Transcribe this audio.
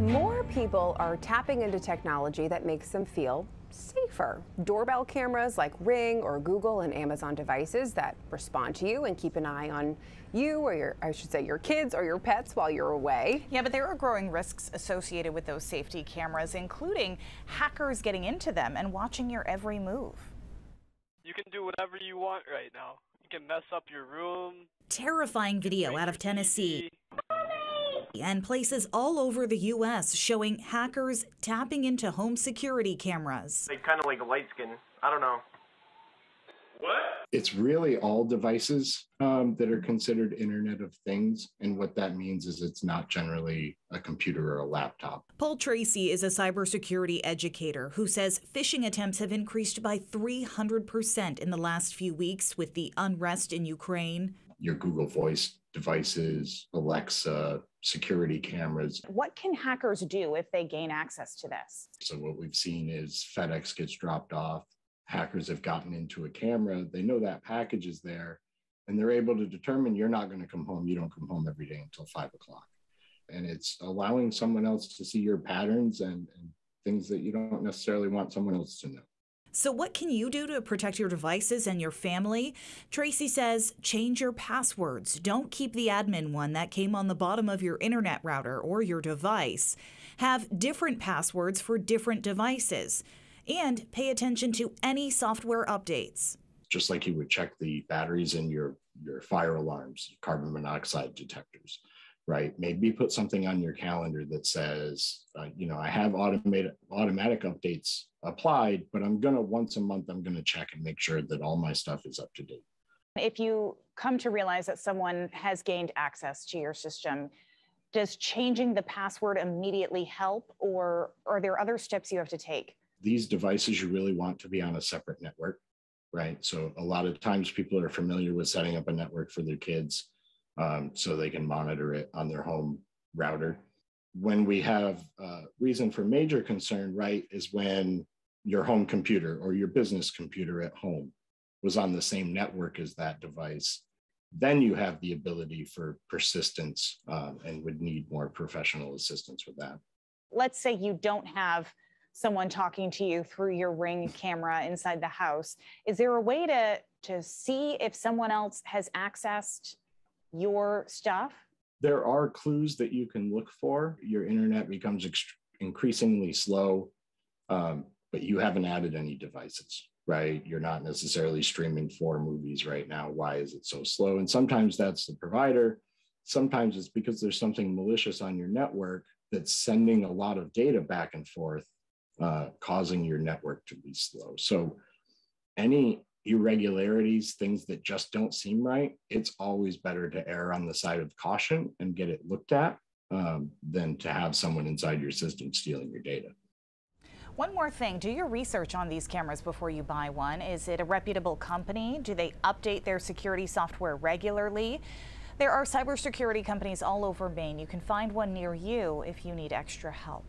More people are tapping into technology that makes them feel safer. Doorbell cameras like Ring or Google and Amazon devices that respond to you and keep an eye on you or your, I should say, your kids or your pets while you're away. Yeah, but there are growing risks associated with those safety cameras, including hackers getting into them and watching your every move. You can do whatever you want right now. You can mess up your room. Terrifying video out of Tennessee and places all over the U.S. showing hackers tapping into home security cameras. They kind of like light skin. I don't know. What? It's really all devices um, that are considered Internet of Things. And what that means is it's not generally a computer or a laptop. Paul Tracy is a cybersecurity educator who says phishing attempts have increased by 300% in the last few weeks with the unrest in Ukraine. Your Google Voice devices, Alexa, security cameras. What can hackers do if they gain access to this? So, what we've seen is FedEx gets dropped off. Hackers have gotten into a camera. They know that package is there, and they're able to determine you're not going to come home. You don't come home every day until five o'clock. And it's allowing someone else to see your patterns and, and things that you don't necessarily want someone else to know. So, what can you do to protect your devices and your family? Tracy says change your passwords. Don't keep the admin one that came on the bottom of your internet router or your device. Have different passwords for different devices. And pay attention to any software updates. Just like you would check the batteries in your, your fire alarms, carbon monoxide detectors right? Maybe put something on your calendar that says, uh, you know, I have automated automatic updates applied, but I'm gonna once a month I'm gonna check and make sure that all my stuff is up to date. If you come to realize that someone has gained access to your system, does changing the password immediately help, or are there other steps you have to take? These devices you really want to be on a separate network, right? So a lot of times people are familiar with setting up a network for their kids um, so they can monitor it on their home router. When we have uh, reason for major concern, right, is when your home computer or your business computer at home was on the same network as that device, then you have the ability for persistence um, and would need more professional assistance with that. Let's say you don't have someone talking to you through your ring camera inside the house. Is there a way to, to see if someone else has accessed your stuff? There are clues that you can look for. Your internet becomes ext- increasingly slow, um, but you haven't added any devices, right? You're not necessarily streaming four movies right now. Why is it so slow? And sometimes that's the provider. Sometimes it's because there's something malicious on your network that's sending a lot of data back and forth, uh, causing your network to be slow. So, any irregularities, things that just don't seem right, it's always better to err on the side of caution and get it looked at um, than to have someone inside your system stealing your data. One more thing, do your research on these cameras before you buy one. Is it a reputable company? Do they update their security software regularly? There are cybersecurity companies all over Maine. You can find one near you if you need extra help.